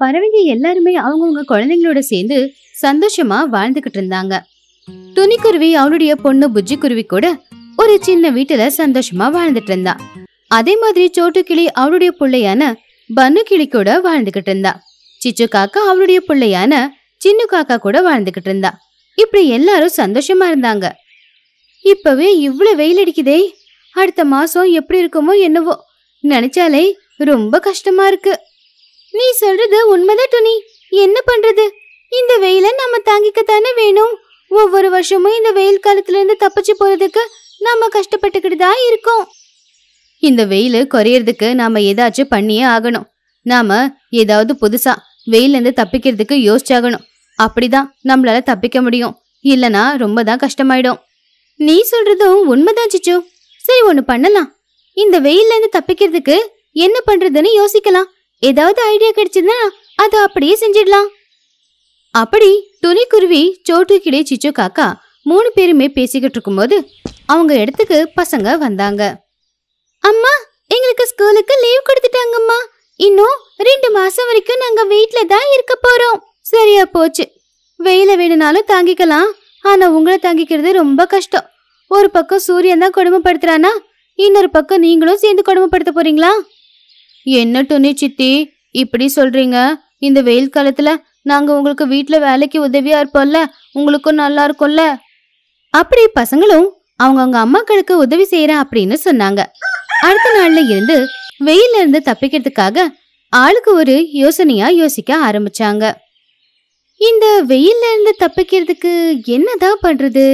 பறவைங்க எல்லாருமே அவங்கவுங்க குழந்தைங்களோட சேர்ந்து சந்தோஷமா வாழ்ந்துகிட்டு இருந்தாங்க. துணிக்குருவி அவளுடைய பொண்ணு புஜ்ஜி குருவி கூட ஒரு சின்ன வீட்டுல சந்தோஷமா வாழ்ந்துட்டு இருந்தா. அதே மாதிரி சோட்டு கிளி அவளுடைய பிள்ளையான பன்னு கிளி கூட வாழ்ந்துகிட்டு இருந்தா. சிச்சு காக்கா அவளுடைய பிள்ளையான சின்னு காக்கா கூட வாழ்ந்துகிட்டு இருந்தா. இப்படி எல்லாரும் சந்தோஷமா இருந்தாங்க. இப்பவே இவ்வளவு வெயில் அடிக்குதே அடுத்த மாசம் எப்படி இருக்குமோ என்னவோ நினைச்சாலே ரொம்ப கஷ்டமா இருக்கு. நீ சொல்றது உண்மைதான் துணி என்ன பண்றது? இந்த வெயில நம்ம தாங்கிக்கத்தானே வேணும். ஒவ்வொரு வருஷமும் இந்த வெயில் காலத்துல இருந்து தப்பிச்சு போறதுக்கு நாம கஷ்டப்பட்டுக்கிட்டு தான் இருக்கோம். இந்த வெயில் குறையறதுக்கு நாம ஏதாச்சும் பண்ணியே ஆகணும். நாம ஏதாவது புதுசா வெயில்ல இருந்து தப்பிக்கிறதுக்கு யோசிச்சாகணும். அப்படிதான் நம்மளால தப்பிக்க முடியும். இல்லனா ரொம்ப தான் கஷ்டமாயிடும். நீ சொல்றதும் உண்மைதான் சிச்சு. சரி ஒன்று பண்ணலாம். இந்த வெயில்ல இருந்து தப்பிக்கிறதுக்கு என்ன பண்றதுன்னு யோசிக்கலாம். ஏதாவது ஐடியா கிடைச்சதுன்னா அதை அப்படியே செஞ்சிடலாம். அப்படி துணிக்குருவி சோட்டு கிளி சிச்சு காக்கா மூணு பேருமே பேசிக்கிட்டு இருக்கும்போது அவங்க இடத்துக்கு பசங்க வந்தாங்க. அம்மா எங்களுக்கு ஸ்கூலுக்கு லீவ் கொடுத்துட்டாங்கம்மா. இன்னும் ரெண்டு மாசம் வரைக்கும் நாங்க வீட்ல தான் இருக்க போறோம். சரியா போச்சு. வெயில வேணும்னாலும் தாங்கிக்கலாம். ஆனா உங்களை தாங்கிக்கிறது ரொம்ப கஷ்டம். ஒரு பக்கம் சூரியன் தான் கொடுமைப்படுத்துறானா இன்னொரு பக்கம் நீங்களும் சேர்ந்து கொடுமைப்படுத்த போறீங்களா? என்ன துணி சித்தி இப்படி சொல்றீங்க. இந்த வெயில் காலத்துல நாங்க உங்களுக்கு வீட்டுல வேலைக்கு உதவியா இருப்போம்ல உங்களுக்கும் நல்லா இருக்கும்ல. அப்படி பசங்களும் அவங்கவுங்க அம்மாக்களுக்கு உதவி செய்யறேன் அப்படின்னு சொன்னாங்க. அடுத்த நாள்ல இருந்து வெயில்ல இருந்து தப்பிக்கிறதுக்காக ஆளுக்கு ஒரு யோசனையா யோசிக்க ஆரம்பிச்சாங்க. இந்த வெயில்ல இருந்து தப்பிக்கிறதுக்கு என்னதான் பண்றது?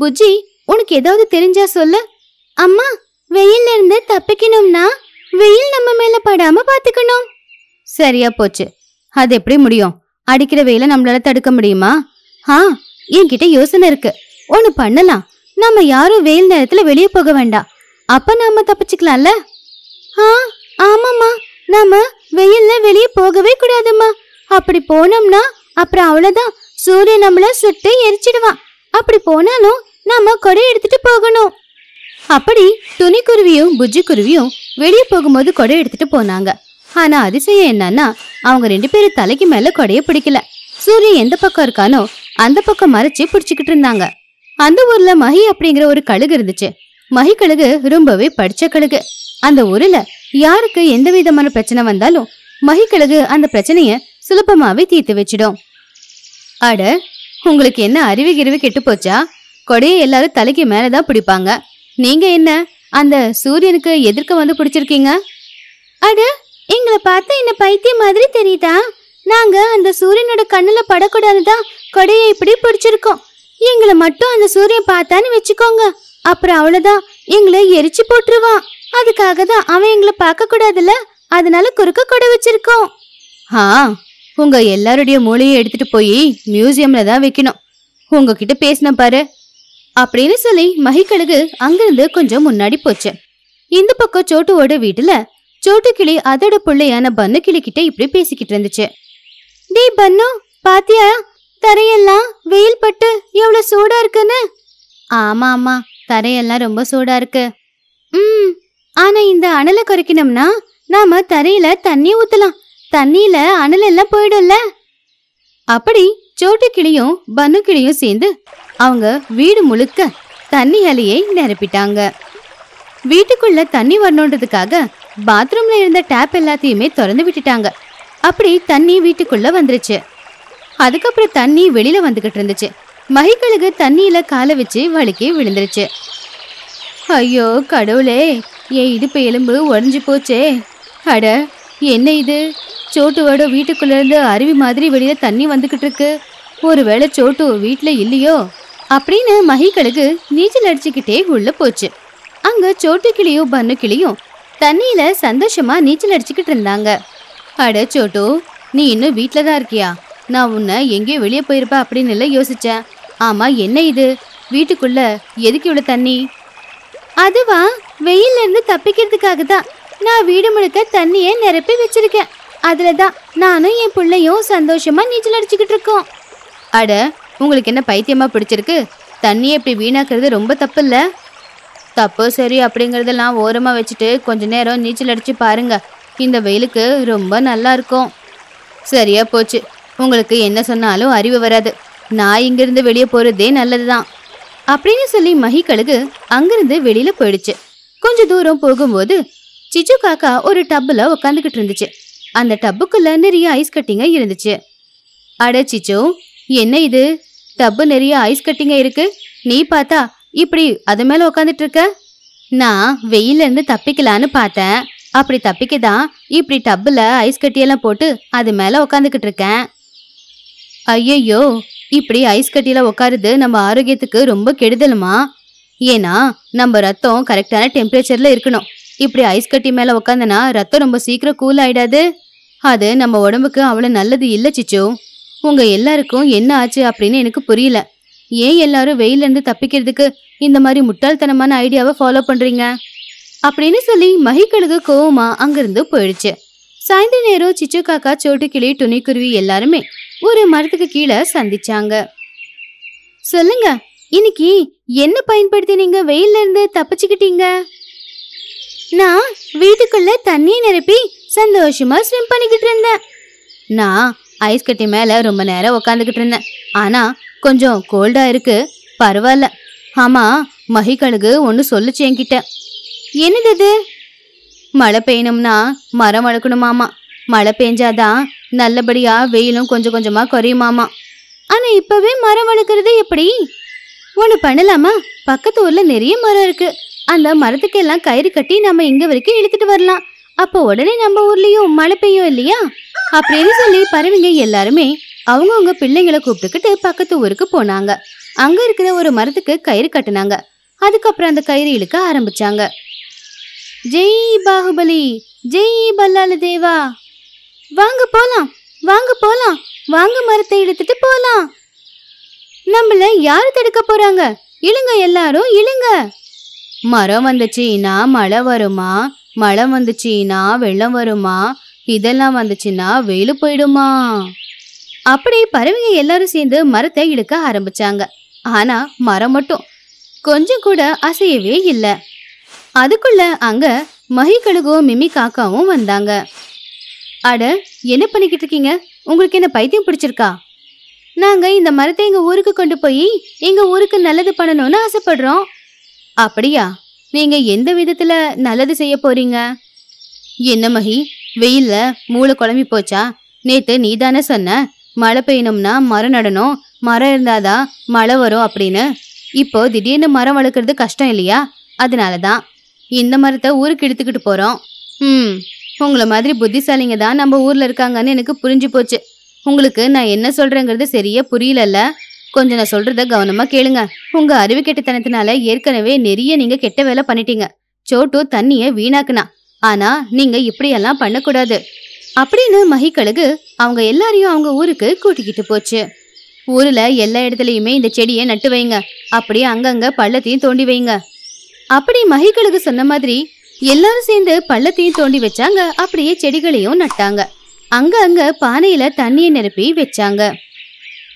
புஜ்ஜி உனக்கு ஏதாவது தெரிஞ்சா சொல்லு. அம்மா வெயில்ல இருந்து தப்பிக்கணும்னா வெயில் நம்ம மேல படாம பாத்துக்கணும். சரியா போச்சு. அது எப்படி முடியும்? அடிக்கிற வெயில நம்மளால தடுக்க முடியுமா? ஆ என்கிட்ட யோசனை இருக்கு. ஒண்ணு பண்ணலாம். நம்ம யாரும் வெயில் நேரத்துல வெளியே போக வேண்டாம். அப்ப நாம தப்பிச்சுக்கலாம்ல? ஆ ஆமாம்மா. நாம வெயில்ல வெளியே போகவே கூடாதும்மா. அப்படி போனோம்னா அப்புறம் அவ்வளவுதான். சூரியன் நம்மள சுட்டு எரிச்சிடுவான். அப்படி போனாலும் நாம கொடை எடுத்துட்டு போகணும். அப்படி துணிக்குருவியும் புஜ்ஜி குருவியும் வெளியே போகும்போது கொடை எடுத்துட்டு போனாங்க. ஆனா அதிசயம் என்னன்னா அவங்க ரெண்டு பேரும் தலைக்கு மேல கொடைய பிடிக்கல. சூரியன் எந்த பக்கம் இருக்கானோ அந்த பக்கம் மறைச்சு பிடிச்சுக்கிட்டு இருந்தாங்க. அந்த ஊர்ல மஹி அப்படிங்கிற ஒரு கழுகு இருந்துச்சு. மஹி கழுகு ரொம்பவே படிச்ச கழுகு. அந்த ஊர்ல யாருக்கு எந்த விதமான பிரச்சனை வந்தாலும் மஹி கழுகு அந்த பிரச்சனைய சுலபமாவே தீர்த்து வச்சிடும். அட உங்களுக்கு என்ன அறிவு கிரிவு கெட்டு போச்சா? கொடையை எல்லாரும் தலைக்கு மேலதான் பிடிப்பாங்க. நீங்க என்ன அந்த சூரியனுக்கு எதிர்க்க வந்து பிடிச்சிருக்கீங்க? அட எங்களை பார்த்தா என்ன பைத்தியம் மாதிரி தெரியுதா? நாங்க அந்த சூரியனோட கண்ணுல படக்கூடாதுதான் கொடையை இப்படி பிடிச்சிருக்கோம். எங்களை மட்டும் அந்த சூரியன் பார்த்தான்னு வச்சுக்கோங்க. அப்புறம் அவ்வளவுதான். எங்களை எரிச்சு போட்டுருவான். அதுக்காக தான் அவன் எங்களை பார்க்க கூடாதுல்ல அதனால குறுக்க கொடை வச்சிருக்கோம். ஆ உங்க எல்லாருடைய மூளையை எடுத்துட்டு போய் மியூசியம்ல தான் வைக்கணும். உங்ககிட்ட பேசின பாரு. அப்படின்னு சொல்லி மகிக்கழுகு அங்கிருந்து கொஞ்சம் முன்னாடி போச்சு. இந்த பக்கம் சோட்டுவோட வீட்டுல சோட்டு கிளி அதோட பிள்ளையான பன்னு கிளி கிட்ட இப்படி பேசிக்கிட்டு இருந்துச்சு. டே பன்னு பாத்தியா? தரையெல்லாம் வெயில் பட்டு எவ்வளவு சூடா இருக்குன்னு? ஆமா ஆமா தரையெல்லாம் ரொம்ப சூடா இருக்கு. ம் ஆனா இந்த அனலை குறைக்கணும்னா நாம தரையில தண்ணி ஊத்தலாம். தண்ணியில அனல் எல்லாம் போயிடும்ல. அப்படி சோட்டு கிளியும் பன்னு கிளியும் சேர்ந்து அவங்க வீடு முழுக்க தண்ணி அலையை நிரப்பிட்டாங்க. வீட்டுக்குள்ள தண்ணி வரணுன்றதுக்காக பாத்ரூம்ல இருந்த டேப் எல்லாத்தையுமே திறந்து விட்டுட்டாங்க. அப்படி தண்ணி வீட்டுக்குள்ள வந்துருச்சு. அதுக்கப்புறம் தண்ணி வெளியில வந்துகிட்டு இருந்துச்சு. மகிக்கழுகு தண்ணியில காலை வச்சு வழுக்கி விழுந்துருச்சு. ஐயோ கடவுளே என் இடுப்பு எலும்பு உடஞ்சி போச்சே. அட என்ன இது? சோட்டுவோட வீட்டுக்குள்ள இருந்து அருவி மாதிரி வெளியில தண்ணி வந்துகிட்டு இருக்கு. ஒருவேளை சோட்டு வீட்டில் இல்லையோ? அப்படின்னு மகிக்கழுகு நீச்சல் அடிச்சுக்கிட்டே உள்ள போச்சு. அங்க சோட்டு கிளியும் பன்னு கிளியும் தண்ணியில சந்தோஷமா நீச்சல் அடிச்சுக்கிட்டு இருந்தாங்க. அட சோட்டு நீ இன்னும் வீட்டில தான் இருக்கியா? நான் உன்னை எங்கேயோ வெளியே போயிருப்ப அப்படின்னு எல்லாம் யோசிச்சேன். ஆமா என்ன இது? வீட்டுக்குள்ள எதுக்கு இவ்வளோ தண்ணி? அதுவா வெயில்ல இருந்து தப்பிக்கிறதுக்காக தான் நான் வீடு முழுக்க தண்ணியை நிரப்பி வச்சிருக்கேன். அதுல தான் நானும் என் பிள்ளையும் சந்தோஷமா நீச்சல் அடிச்சுக்கிட்டு இருக்கோம். அட உங்களுக்கு என்ன பைத்தியமா பிடிச்சிருக்கு? தண்ணியை இப்படி வீணாக்குறது ரொம்ப தப்பு இல்ல தப்பு சரி அப்படிங்கறதெல்லாம் ஓரமா வச்சுட்டு கொஞ்ச நேரம் நீச்சல் அடிச்சு பாருங்க. இந்த வெயிலுக்கு ரொம்ப நல்லா இருக்கும். சரியா போச்சு. உங்களுக்கு என்ன சொன்னாலும் அறிவு வராது. நான் இங்கிருந்து வெளியே போறதே நல்லதுதான். அப்படின்னு சொல்லி மஹி கழுகு அங்கிருந்து வெளியில போயிடுச்சு. கொஞ்ச தூரம் போகும்போது சிச்சு காக்கா ஒரு டப்புல உட்காந்துக்கிட்டு இருந்துச்சு. அந்த டப்புக்குள்ள நிறைய ஐஸ் கட்டிங்க இருந்துச்சு. அட சிச்சு என்ன இது? டப்பு நிறைய ஐஸ் கட்டிங்க இருக்கு. நீ பார்த்தா இப்படி அது மேல உக்காந்துட்டு இருக்க நான் வெயில இருந்து தப்பிக்கலான்னு பார்த்தேன். அப்படி தப்பிக்க தான் இப்படி டப்புல ஐஸ் கட்டியெல்லாம் போட்டு அது மேல உக்காந்துக்கிட்டு இருக்கேன் ஐயையோ இப்படி ஐஸ் கட்டியில உட்காருது நம்ம ஆரோக்கியத்துக்கு ரொம்ப கெடுதலுமா? ஏன்னா நம்ம ரத்தம் கரெக்டான டெம்பரேச்சர்ல இருக்கணும். இப்படி ஐஸ் கட்டி மேல உட்காந்தனா ரத்தம் ரொம்ப சீக்கிரம் கூல் ஆயிடாது. அது நம்ம உடம்புக்கு அவ்வளவு நல்லது இல்லை சிச்சு. உங்க எல்லாருக்கும் என்ன ஆச்சு அப்படின்னு எனக்கு புரியல. ஏன் எல்லாரும் வெயில இருந்து தப்பிக்கிறதுக்கு இந்த மாதிரி முட்டாள்தனமான ஐடியாவை ஃபாலோ பண்றீங்க? அப்படின்னு சொல்லி மகிக்கழுகு கோவமா அங்கிருந்து போயிடுச்சு. சாயந்தர நேரம் சிச்சு காக்கா சோட்டு கிளி துணிக்குருவி எல்லாருமே ஒரு மரத்துக்கு கீழே சந்திச்சாங்க. சொல்லுங்க இன்னைக்கு என்ன பயன்படுத்தி நீங்க வெயில்ல இருந்து தப்பிச்சுக்கிட்டீங்க? நான் வீட்டுக்குள்ள தண்ணியை நிரப்பி சந்தோஷமா ஸ்விம் பண்ணிக்கிட்டு இருந்தேன். நான் ஐஸ் கட்டி மேல ரொம்ப நேரம் உக்காந்துக்கிட்டு இருந்தேன். ஆனா கொஞ்சம் கோல்டா இருக்கு. பரவாயில்ல. ஆமா மகிக்கழுகு ஒன்னு சொல்லுச்சு என்கிட்ட. என்னது இது? மழை பெய்யணும்னா மரம் வளர்க்கணுமாமா மழை பெஞ்சாதான் நல்லபடியா வெயிலும் கொஞ்சம் கொஞ்சமா குறையுமாமா ஆனா இப்பவே மரம் வளர்க்கறது எப்படி? ஒண்ணு பண்ணலாமா? பக்கத்து ஊர்ல நிறைய மரம் இருக்கு. அந்த மரத்துக்கெல்லாம் கயிறு கட்டி நம்ம இங்க வரைக்கும் இழுத்துட்டு வரலாம். அப்போ உடனே நம்ம ஊர்லயும் மழை பெய்யும் இல்லையா? அப்படின்னு சொல்லி பறவைங்க எல்லாருமே அவங்கவுங்க பிள்ளைங்களை கூப்பிட்டுக்கிட்டு பக்கத்து ஊருக்கு போனாங்க. அங்க இருக்கிற ஒரு மரத்துக்கு கயிறு கட்டினாங்க. அதுக்கப்புறம் அந்த கயிறு இழுக்க ஆரம்பிச்சாங்க. ஜெய் பாகுபலி! ஜெய் பல்லால தேவா! வாங்க போலாம்! வாங்க போலாம்! வாங்க மரத்தை இழுத்துட்டு போலாம்! நம்மள யாரு தடுக்க போறாங்க? இழுங்க எல்லாரும் இழுங்க! மரம் வந்துச்சுன்னா மழை வருமா? மழை வந்துச்சுன்னா வெள்ளம் வருமா? இதெல்லாம் வந்துச்சுன்னா வெயில் போயிடுமா? அப்படி பறவைங்க எல்லாரும் சேர்ந்து மரத்தை இழுக்க ஆரம்பிச்சாங்க. ஆனா மரம் மட்டும் கொஞ்சம் கூட அசையவே இல்லை. அதுக்குள்ள அங்க மகிக்கழுகும் மிமி காக்காவும் வந்தாங்க. அட என்ன பண்ணிக்கிட்டு இருக்கீங்க? உங்களுக்கு என்ன பைத்தியம் பிடிச்சிருக்கா? நாங்க இந்த மரத்தை எங்க ஊருக்கு கொண்டு போய் எங்க ஊருக்கு நல்லது பண்ணணும்னு ஆசைப்படுறோம். அப்படியா? நீங்க எந்த விதத்துல நல்லது செய்ய போறீங்க? என்ன மகி வெயில்ல மூளை குழம்பி போச்சா? நேத்து நீ தானே சொன்ன மழை பெய்யணும்னா மரம் நடணும் மரம் இருந்தாதான் மழை வரும் அப்படின்னு. இப்போ திடீர்னு மரம் வளர்க்குறது கஷ்டம் இல்லையா? அதனால தான் இந்த மரத்தை ஊருக்கு எடுத்துக்கிட்டு போறோம். ம் உங்களை மாதிரி புத்திசாலிங்க தான் நம்ம ஊர்ல இருக்காங்கன்னு எனக்கு புரிஞ்சு போச்சு. உங்களுக்கு நான் என்ன சொல்றேங்கிறது சரியா புரியலல்ல? கொஞ்சம் நான் சொல்றத கவனமா கேளுங்க. உங்க அறிவு கெட்டத்தனத்தினால ஏற்கனவே நிறைய நீங்க கெட்ட வேலை பண்ணிட்டீங்க. சோட்டு தண்ணிய வீணாக்குனா. ஆனா நீங்க இப்படியெல்லாம் பண்ணக்கூடாது. அப்படின்னு மகிக்கழுகு அவங்க எல்லாரையும் அவங்க ஊருக்கு கூட்டிக்கிட்டு போச்சு. ஊர்ல எல்லா இடத்துலயுமே இந்த செடியை நட்டு வைங்க. அப்படியே அங்கங்க பள்ளத்தையும் தோண்டி வைங்க. அப்படி மகிக்கழுகு சொன்ன மாதிரி எல்லாரும் சேர்ந்து பள்ளத்தையும் தோண்டி வச்சாங்க. அப்படியே செடிகளையும் நட்டாங்க. அங்க அங்க பானையில தண்ணியை நிரப்பி வச்சாங்க.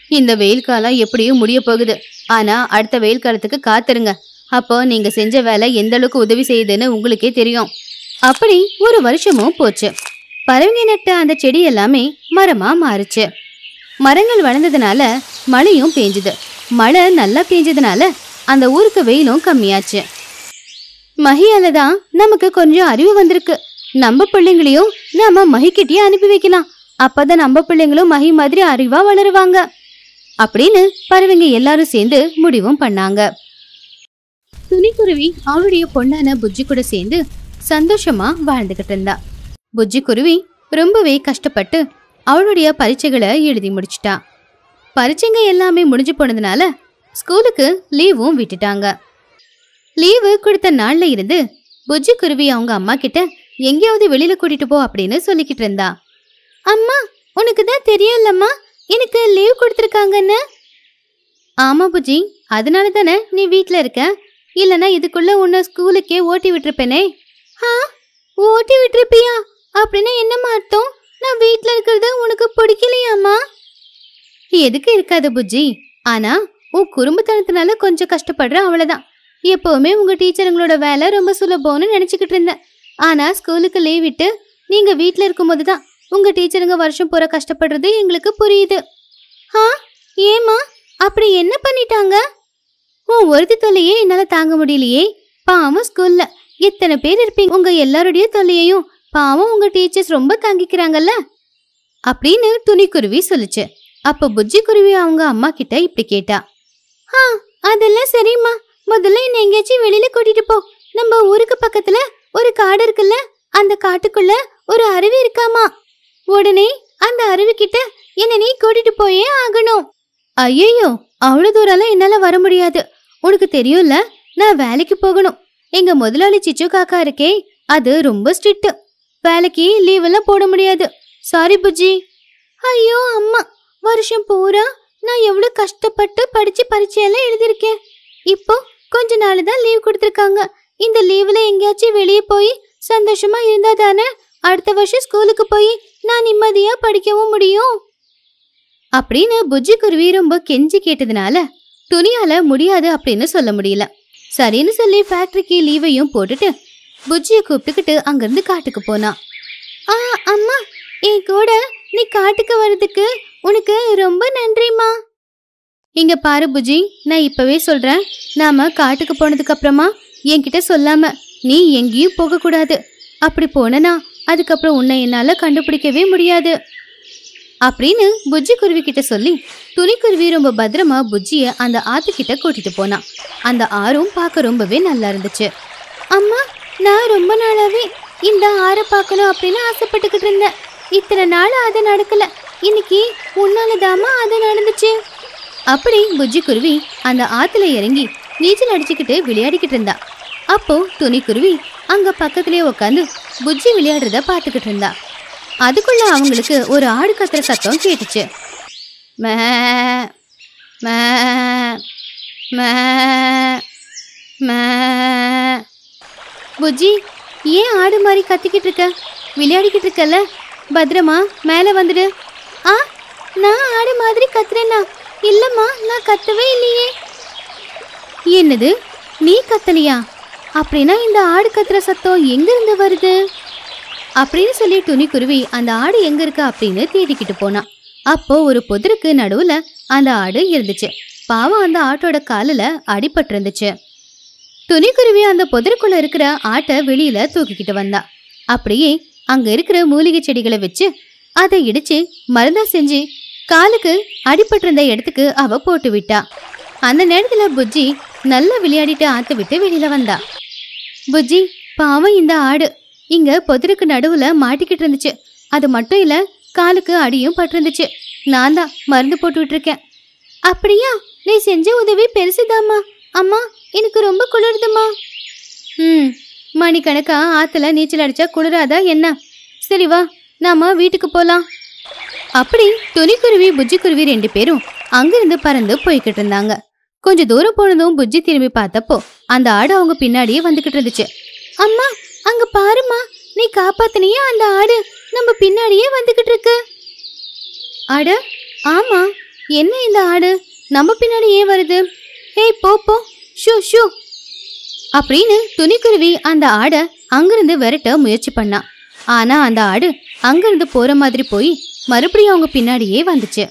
இந்த வெயில் காலம் எப்படியும் முடிய போகுது. ஆனா அடுத்த வெயில் காலத்துக்கு காத்துருங்க. அப்போ நீங்க செஞ்ச வேலை எந்த அளவுக்கு உதவி செய்யுதுன்னு உங்களுக்கே தெரியும். அப்படி ஒரு வருஷமும் போச்சு. பறவைங்க நட்ட அந்த செடி எல்லாமே மரமா மாறுச்சு. மரங்கள் வளர்ந்ததுனால மழையும் பேஞ்சுது மழை நல்லா பேஞ்சதுனால அந்த ஊருக்கு வெயிலும் கம்மியாச்சு. மகியால தான் நமக்கு கொஞ்சம் அறிவு வந்திருக்கு. நம்ம பிள்ளைங்களையும் நாம மகிக்கிட்டே அனுப்பி வைக்கலாம். அப்பதான் நம்ம பிள்ளைங்களும் மகி மாதிரி அறிவா வளருவாங்க. அப்படின்னு பறவைங்க எல்லாரும் சேர்ந்து முடிவும் பண்ணாங்க. துணிக்குருவி அவளுடைய பொண்ணான புஜ்ஜி கூட சேர்ந்து சந்தோஷமா வாழ்ந்துகிட்டு இருந்தா. புஜ்ஜி குருவி ரொம்பவே கஷ்டப்பட்டு அவளுடைய பரீட்சைகளை எழுதி முடிச்சிட்டா. பரீட்சைங்க எல்லாமே முடிஞ்சு போனதுனால ஸ்கூலுக்கு லீவும் விட்டுட்டாங்க. லீவு கொடுத்த நாள்ல இருந்து புஜ்ஜி குருவி அவங்க அம்மா கிட்ட எங்கேயாவது வெளியில கூட்டிட்டு போ அப்படின்னு சொல்லிக்கிட்டு இருந்தா. அம்மா உனக்கு தான் தெரியும்லம்மா எனக்கு லீவ் கொடுத்துருக்காங்கன்னு. ஆமா புஜ்ஜி அதனால தானே நீ வீட்டில் இருக்க? இல்லைன்னா இதுக்குள்ள உன்னை ஸ்கூலுக்கே ஓட்டி விட்டுருப்பேனே. ஆ ஓட்டி விட்டுருப்பியா? அப்படின்னா என்னம்மா அர்த்தம்? நான் வீட்டில் இருக்கிறது உனக்கு பிடிக்கலையாம்மா? எதுக்கு இருக்காது புஜ்ஜி. ஆனா உன் குறும்புத்தனத்தினால கொஞ்சம் கஷ்டப்படுற அவ்வளோதான் எப்போவுமே உங்க டீச்சருங்களோட வேலை ரொம்ப சுலபம்னு நினச்சிக்கிட்டு இருந்தேன். ஆனா ஸ்கூலுக்கு லீவ் விட்டு நீங்க வீட்டில் இருக்கும்போது தான் உங்க டீச்சருங்க வருஷம் பூரா கஷ்டப்படுறது எங்களுக்கு புரியுது. ஆ ஏமா அப்படி என்ன பண்ணிட்டாங்க? உன் ஒருத்தி தொல்லையே என்னால் தாங்க முடியலையே. பாவம் ஸ்கூல்ல. எத்தனை பேர் இருப்பீங்க. உங்க எல்லாருடைய தொல்லையையும் பாவம் உங்க டீச்சர்ஸ் ரொம்ப தாங்கிக்கிறாங்கல்ல? அப்படின்னு துணிக்குருவி சொல்லுச்சு. அப்ப புஜ்ஜி குருவி அவங்க அம்மா கிட்ட இப்படி கேட்டா. ஆ அதெல்லாம் சரிம்மா. முதல்ல என்ன எங்கேயாச்சும் வெளியில கூட்டிட்டு போ. நம்ம ஊருக்கு பக்கத்துல ஒரு காடு இருக்குல்ல? அந்த காட்டுக்குள்ள ஒரு அருவி இருக்காமா? உடனே அந்த அருவி கிட்ட என்ன நீ கூட்டிட்டு போயே ஆகணும். ஐயோ அவ்வளவு தூரம்லாம் என்னால வர முடியாது. உனக்கு தெரியும்ல நான் வேலைக்கு போகணும். எங்க முதலாளி சிச்சு காக்கா இருக்கே அது ரொம்ப ஸ்ட்ரிக்ட் வேலைக்கு லீவ் எல்லாம் போட முடியாது. சாரி புஜ்ஜி. ஐயோ அம்மா. வருஷம் பூரா நான் எவ்வளவு கஷ்டப்பட்டு படிச்சு பரீட்சையெல்லாம் எழுதியிருக்கேன். இப்போ கொஞ்ச நாள் தான் லீவ் கொடுத்துருக்காங்க. இந்த லீவ்ல எங்கேயாச்சும் வெளியே போய் சந்தோஷமா இருந்தா தானே அடுத்த வருஷம் ஸ்கூலுக்கு போய் நான் நிம்மதியா படிக்கவும் முடியும்? அப்படின்னு புஜ்ஜி குருவி ரொம்ப கெஞ்சி கேட்டதுனால துணியால முடியாது அப்படின்னு சொல்ல முடியல. சரின்னு சொல்லி ஃபேக்டரிக்கு லீவையும் போட்டுட்டு புஜ்ஜியை கூப்பிட்டுக்கிட்டு அங்கிருந்து காட்டுக்கு போனான் ஆ அம்மா என் கூட நீ காட்டுக்கு வர்றதுக்கு உனக்கு ரொம்ப நன்றிம்மா. இங்க பாரு புஜி நான் இப்பவே சொல்றேன். நாம காட்டுக்கு போனதுக்கு அப்புறமா என்கிட்ட சொல்லாம நீ எங்கேயும் போகக்கூடாது. அப்படி போனனா அதுக்கப்புறம் உன்னை என்னால கண்டுபிடிக்கவே முடியாது. அப்படின்னு புஜ்ஜி குருவி கிட்ட சொல்லி துணிக்குருவி ரொம்ப பத்திரமா புஜ்ஜிய அந்த ஆத்து கிட்ட கூட்டிட்டு போனான் அந்த ஆறும் பார்க்க ரொம்பவே நல்லா இருந்துச்சு. அம்மா நான் ரொம்ப நாளாவே இந்த ஆறை பார்க்கணும் அப்படின்னு ஆசைப்பட்டுக்கிட்டு இருந்தேன். இத்தனை நாள் அது நடக்கல. இன்னைக்கு உன்னாலதாம்மா அது நடந்துச்சு. அப்படி புஜ்ஜி குருவி அந்த ஆத்துல இறங்கி நீச்சல் அடிச்சுக்கிட்டு விளையாடிக்கிட்டு இருந்தா. அப்போ துணிக்குருவி அங்க பக்கத்திலே உட்காந்து புஜ்ஜி விளையாடுறத பார்த்துக்கிட்டு இருந்தா. அதுக்குள்ள அவங்களுக்கு ஒரு ஆடு கத்துற சத்தம் கேட்டுச்சு. மே மே மே மே. புஜ்ஜி ஏன் ஆடு மாதிரி கத்திக்கிட்டு இருக்க? விளையாடிக்கிட்டு இருக்கல பத்திரமா மேலே வந்துடு. ஆ நான் ஆடு மாதிரி கத்துறேன்னா. இல்லம்மா நான் கத்தவே இல்லையே. என்னது? நீ கத்தலையா? அப்படின்னா இந்த ஆடு கத்துற சத்தம் எங்க இருந்து வருது? அப்படின்னு சொல்லி துணிக்குருவி அந்த ஆடு எங்க இருக்கு அப்படின்னு தேடிக்கிட்டு போனான் அப்போ ஒரு புதருக்கு நடுவுல அந்த ஆடு இருந்துச்சு. பாவம் அந்த ஆட்டோட காலில் அடிபட்டு இருந்துச்சு துணிக்குருவி அந்த புதருக்குள்ள இருக்கிற ஆட்டை வெளியில தூக்கிக்கிட்டு வந்தா. அப்படியே அங்க இருக்கிற மூலிகை செடிகளை வச்சு அதை இடிச்சு மருந்தா செஞ்சு காலுக்கு அடிபட்டிருந்த இடத்துக்கு அவ போட்டு விட்டா. அந்த நேரத்துல புஜ்ஜி நல்லா விளையாடிட்டு ஆத்து விட்டு வெளியில வந்தா. புஜ்ஜி பாவம் இந்த ஆடு இங்க புதருக்கு நடுவுல மாட்டிக்கிட்டு இருந்துச்சு. அது மட்டும் இல்ல காலுக்கு அடியும் பட்டிருந்துச்சு. நான் தான் மருந்து போட்டு இருக்கேன் அப்படியா? நீ செஞ்ச உதவி பெருசுதாம்மா. அம்மா எனக்கு ரொம்ப குளிருதுமா ம் மணிக்கணக்கா ஆத்துல நீச்சல் அடிச்சா குளிராதா என்ன? சரி வா நாம வீட்டுக்கு போலாம். அப்படி துணிக்குருவி புஜ்ஜிக்குருவி ரெண்டு பேரும் அங்கிருந்து பறந்து போய்கிட்டு இருந்தாங்க. கொஞ்சம் தூரம் போனதும் புஜ்ஜி திரும்பி பார்த்தப்போ அந்த ஆடு அவங்க பின்னாடியே வந்துகிட்டு இருந்துச்சு. அம்மா அங்க பாருமா நீ காப்பாத்தினியா அந்த ஆடு. நம்ம பின்னாடியே வந்துகிட்டு இருக்கு அட ஆமா என்ன இந்த ஆடு? நம்ம பின்னாடி ஏன் வருது? ஏய் போ போ. ஷூ ஷூ. அப்படின்னு துணிக்குருவி அந்த ஆடை அங்கிருந்து விரட்ட முயற்சி பண்ணா. ஆனா அந்த ஆடு அங்கிருந்து போற மாதிரி போய் மறுபடியும் அவங்க பின்னாடியே வந்துச்சு.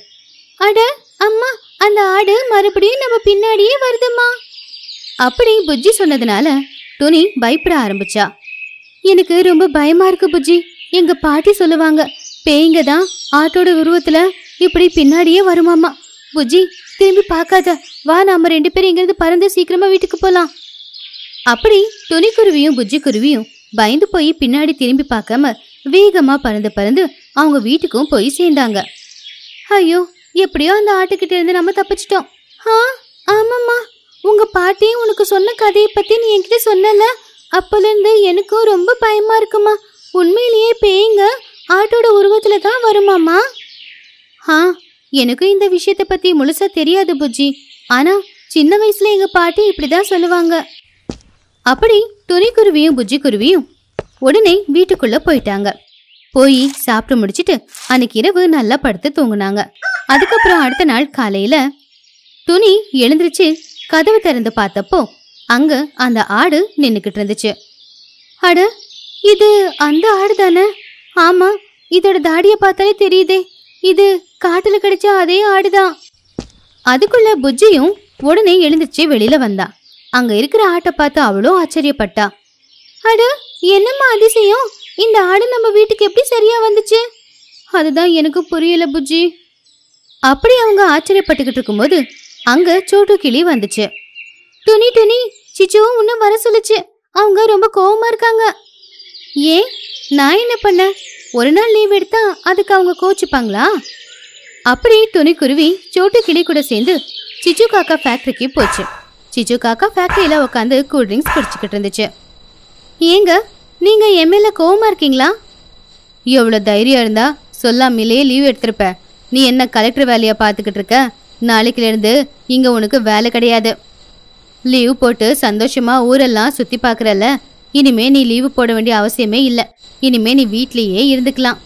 அட அம்மா அந்த ஆடு மறுபடியும் நம்ம பின்னாடியே வருதுமா அப்படி புஜ்ஜி சொன்னதுனால துணி பயப்பட ஆரம்பிச்சா. எனக்கு ரொம்ப பயமா இருக்கு புஜ்ஜி. எங்க பாட்டி சொல்லுவாங்க பேய்ங்க தான் ஆட்டோட உருவத்துல இப்படி பின்னாடியே வருமாமா. புஜ்ஜி திரும்பி பார்க்காத. வா நாம ரெண்டு பேரும் இங்கிருந்து பறந்து சீக்கிரமா வீட்டுக்கு போலாம். அப்படி துணிக்குருவியும் புஜ்ஜி குருவியும் பயந்து போய் பின்னாடி திரும்பி பார்க்காம வேகமா பறந்து பறந்து அவங்க வீட்டுக்கும் போய் சேர்ந்தாங்க. ஐயோ எப்படியோ அந்த ஆட்டுக்கிட்ட இருந்து நம்ம தப்பிச்சிட்டோம். ஆ ஆமாம்மா. உங்க பாட்டி உனக்கு சொன்ன கதையை பத்தி நீ என்கிட்ட சொன்னல? அப்போலேருந்து எனக்கும் ரொம்ப பயமா இருக்குமா? உண்மையிலேயே பேய்ங்க ஆட்டோட உருவத்துல தான் வருமாமா ஆ எனக்கும் இந்த விஷயத்தை பத்தி முழுசா தெரியாது புஜ்ஜி. ஆனா சின்ன வயசுல எங்க பாட்டி இப்படிதான் சொல்லுவாங்க. அப்படி துணிக்குருவியும் புஜ்ஜி குருவியும் உடனே வீட்டுக்குள்ள போயிட்டாங்க. போய் சாப்பிட்டு முடிச்சிட்டு அன்னைக்கு இரவு நல்லா படுத்து தூங்குனாங்க. அதுக்கப்புறம் அடுத்த நாள் காலையில துணி எழுந்திருச்சு கதவு திறந்து பார்த்தப்போ அங்க அந்த ஆடு நின்னுக்கிட்டு இருந்துச்சு. அட இது அந்த ஆடு தானே? ஆமா இதோட தாடிய பார்த்தாலே தெரியுதே. இது காட்டுல கிடைச்ச அதே ஆடுதான். அதுக்குள்ள புஜ்ஜியும் உடனே எழுந்துச்சு வெளியில வந்தா. அங்க இருக்கிற ஆட்டை பார்த்து அவளும் ஆச்சரியப்பட்டா. அட என்னம்மா அதிசயம்? இந்த ஆடு நம்ம வீட்டுக்கு எப்படி சரியா வந்துச்சு? அதுதான் எனக்கு புரியல புஜ்ஜி. அப்படி அவங்க ஆச்சரியப்பட்டுக்கிட்டு இருக்கும்போது அங்க சோட்டு கிளி வந்துச்சு. துணி துணி சிச்சுவும் இன்னும் வர சொல்லுச்சு. அவங்க ரொம்ப கோவமா இருக்காங்க. ஏன் நான் என்ன பண்ண? ஒரு நாள் லீவ் எடுத்தா அதுக்கு அவங்க கோச்சுப்பாங்களா? அப்படி துணிக்குருவி சோட்டு கிளி கூட சேர்ந்து சிச்சு காக்கா ஃபேக்டரிக்கு போச்சு. சிச்சு காக்கா ஃபேக்டரியில் உட்காந்து கூல் ட்ரிங்க்ஸ் குடிச்சுக்கிட்டு இருந்துச்சு. ஏங்க நீங்க எம்எல்ஏ கோவமாக கோவமா இருக்கீங்களா? எவ்வளோ தைரியம் இருந்தா சொல்லாமலேயே லீவ் எடுத்திருப்ப. நீ என்ன கலெக்டர் வேலையை பார்த்துக்கிட்டு இருக்க? நாளைக்குலேருந்து இங்கே உனக்கு வேலை கிடையாது. லீவ் போட்டு சந்தோஷமா ஊரெல்லாம் சுத்தி பார்க்குறல்ல இனிமே நீ லீவு போட வேண்டிய அவசியமே இல்லை. இனிமே நீ வீட்லயே இருந்துக்கலாம்.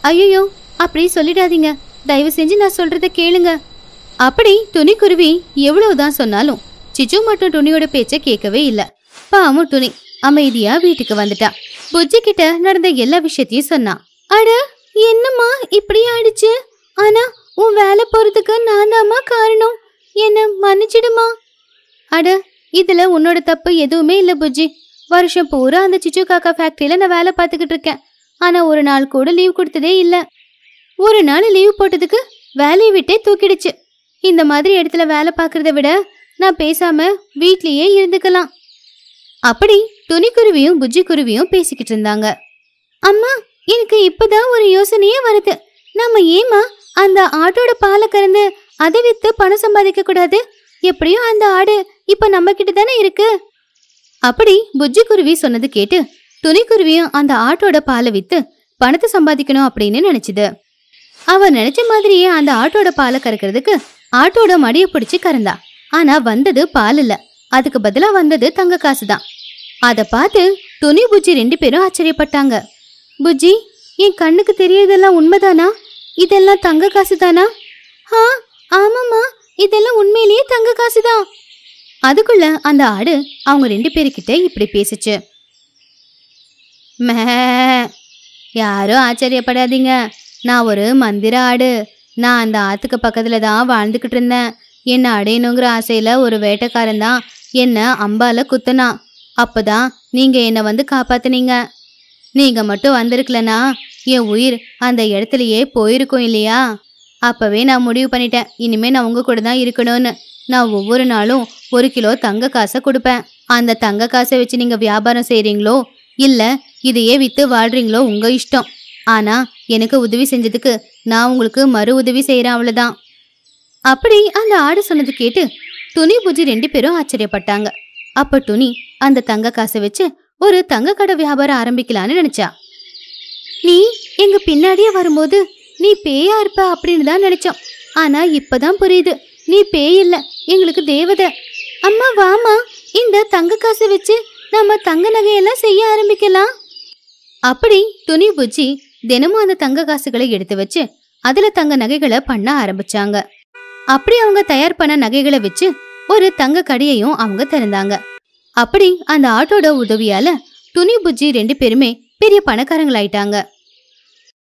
ஐயோ அப்படி சொல்லிடாதீங்க. தயவு செஞ்சு நான் சொல்றத கேளுங்க. அப்படி துணிக்குருவி எவ்வளவுதான் சொன்னாலும் சிச்சு மட்டும் துணியோட பேச்ச கேட்கவே இல்ல. பாவம் துணி. அமைதியா வீட்டுக்கு வந்துட்டா. புஜ்ஜி கிட்ட நடந்த எல்லா விஷயத்தையும் சொன்னான் அட என்னம்மா இப்படி ஆயிடுச்சு? ஆனா உன் வேலை போறதுக்கு நான் காரணம். என்ன மன்னிச்சிடுமா? அட இதுல உன்னோட தப்பு எதுவுமே இல்லை புஜ்ஜி. வருஷம் பூரா அந்த சிச்சு காக்கா ஃபேக்டரியில நான் வேலை பார்த்துக்கிட்டு இருக்கேன். ஆனா ஒரு நாள் கூட லீவ் கொடுத்ததே இல்லை. ஒரு நாள் லீவ் போட்டதுக்கு வேலையை விட்டே தூக்கிடுச்சு. இந்த மாதிரி இடத்துல வேலை பார்க்கறத விட நான் பேசாம வீட்லயே இருந்துக்கலாம். அப்படி துணிக்குருவியும் புஜ்ஜி குருவியும் பேசிக்கிட்டு இருந்தாங்க. அம்மா எனக்கு இப்பதான் ஒரு யோசனையே வருது. நம்ம ஏமா அந்த ஆட்டோட பாலை கறந்து அதை வித்து பணம் சம்பாதிக்க கூடாது? எப்படியும் அந்த ஆடு இப்ப நம்ம கிட்ட தானே இருக்கு? அப்படி புஜ்ஜி குருவி சொன்னது கேட்டு துணிக்குருவியும் அந்த ஆட்டோட பாலை வித்து பணத்தை சம்பாதிக்கணும் அப்படின்னு நினைச்சது. அவ நினைச்ச மாதிரியே அந்த ஆட்டோட பாலை கறக்கிறதுக்கு ஆட்டோட மடியை பிடிச்சி கறந்தா. ஆனா வந்தது பால் இல்ல. அதுக்கு பதிலா வந்தது தங்க காசு தான் அதை பார்த்து துணி புஜ்ஜி ரெண்டு பேரும் ஆச்சரியப்பட்டாங்க. புஜ்ஜி என் கண்ணுக்கு தெரியறதெல்லாம் உண்மைதானா? இதெல்லாம் தங்க காசு தானா ஆ ஆமாம்மா. இதெல்லாம் உண்மையிலேயே தங்க காசு தான் அதுக்குள்ள அந்த ஆடு அவங்க ரெண்டு பேருக்கிட்ட இப்படி பேசிச்சு. மே யாரும் ஆச்சரியப்படாதீங்க. நான் ஒரு மந்திர ஆடு. நான் அந்த ஆத்துக்கு பக்கத்தில் தான் வாழ்ந்துக்கிட்டு இருந்தேன். என்னை அடையணுங்கிற ஆசையில் ஒரு வேட்டைக்காரன் தான் என்னை அம்பால குத்துனான் அப்பதான் நீங்கள் என்னை வந்து காப்பாத்துனீங்க. நீங்கள் மட்டும் வந்திருக்கலனா என் உயிர் அந்த இடத்துலயே போயிருக்கும் இல்லையா? அப்போவே நான் முடிவு பண்ணிட்டேன். இனிமேல் நான் உங்கள் கூட தான் இருக்கணும்னு. நான் ஒவ்வொரு நாளும் ஒரு கிலோ தங்க காசை கொடுப்பேன். அந்த தங்க காசை வச்சு நீங்கள் வியாபாரம் செய்கிறீங்களோ இல்லை இதையே விற்று வாழ்கிறீங்களோ உங்கள் இஷ்டம். ஆனால் எனக்கு உதவி செஞ்சதுக்கு நான் உங்களுக்கு மறு உதவி செய்கிறேன் அவ்வளோதான் அப்படி அந்த ஆடு சொன்னது கேட்டு துணி பூஜி ரெண்டு பேரும் ஆச்சரியப்பட்டாங்க. அப்போ துணி அந்த தங்க காசை வச்சு ஒரு தங்க கடை வியாபாரம் ஆரம்பிக்கலான்னு நினச்சா. நீ எங்கள் பின்னாடியே வரும்போது நீ பேயா இருப்ப அப்படின்னு தான் நினச்சோம். ஆனால் இப்போதான் புரியுது. நீ பேய் இல்ல எங்களுக்கு தேவதை. அம்மா வாமா இந்த தங்க காசை வச்சு நம்ம தங்க நகையெல்லாம் செய்ய ஆரம்பிக்கலாம். அப்படி துணி புஜ்ஜி தினமும் அந்த தங்க காசுகளை எடுத்து வச்சு அதுல தங்க நகைகளை பண்ண ஆரம்பிச்சாங்க. அப்படி அவங்க தயார் பண்ண நகைகளை வச்சு ஒரு தங்க கடையையும் அவங்க திறந்தாங்க. அப்படி அந்த ஆட்டோட உதவியால துணி புஜ்ஜி ரெண்டு பேருமே பெரிய பணக்காரங்களாயிட்டாங்க.